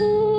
Ooh.